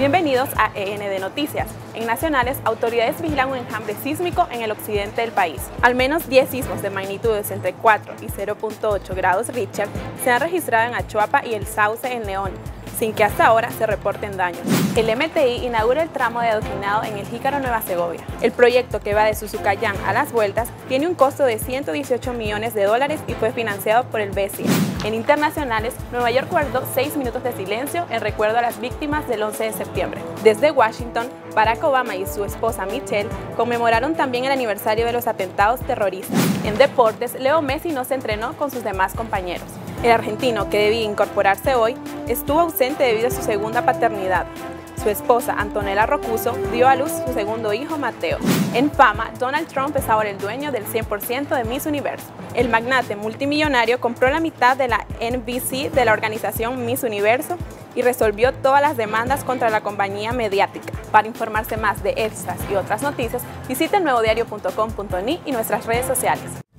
Bienvenidos a END Noticias. En nacionales, autoridades vigilan un enjambre sísmico en el occidente del país. Al menos 10 sismos de magnitudes entre 4 y 0.8 grados Richter se han registrado en Achuapa y El Sauce en León, sin que hasta ahora se reporten daños. El MTI inaugura el tramo de adoquinado en el Jícaro Nueva Segovia. El proyecto que va de Suzucayán a Las Vueltas tiene un costo de 118 millones de dólares y fue financiado por el BCE. En internacionales, Nueva York guardó seis minutos de silencio en recuerdo a las víctimas del 11 de septiembre. Desde Washington, Barack Obama y su esposa Michelle conmemoraron también el aniversario de los atentados terroristas. En deportes, Leo Messi no se entrenó con sus demás compañeros. El argentino, que debía incorporarse hoy, estuvo ausente debido a su segunda paternidad. Su esposa, Antonella Rocuso, dio a luz su segundo hijo, Mateo. En fama, Donald Trump es ahora el dueño del 100% de Miss Universo. El magnate multimillonario compró la mitad de la NBC de la organización Miss Universo y resolvió todas las demandas contra la compañía mediática. Para informarse más de estas y otras noticias, visite nuevodiario.com.ni y nuestras redes sociales.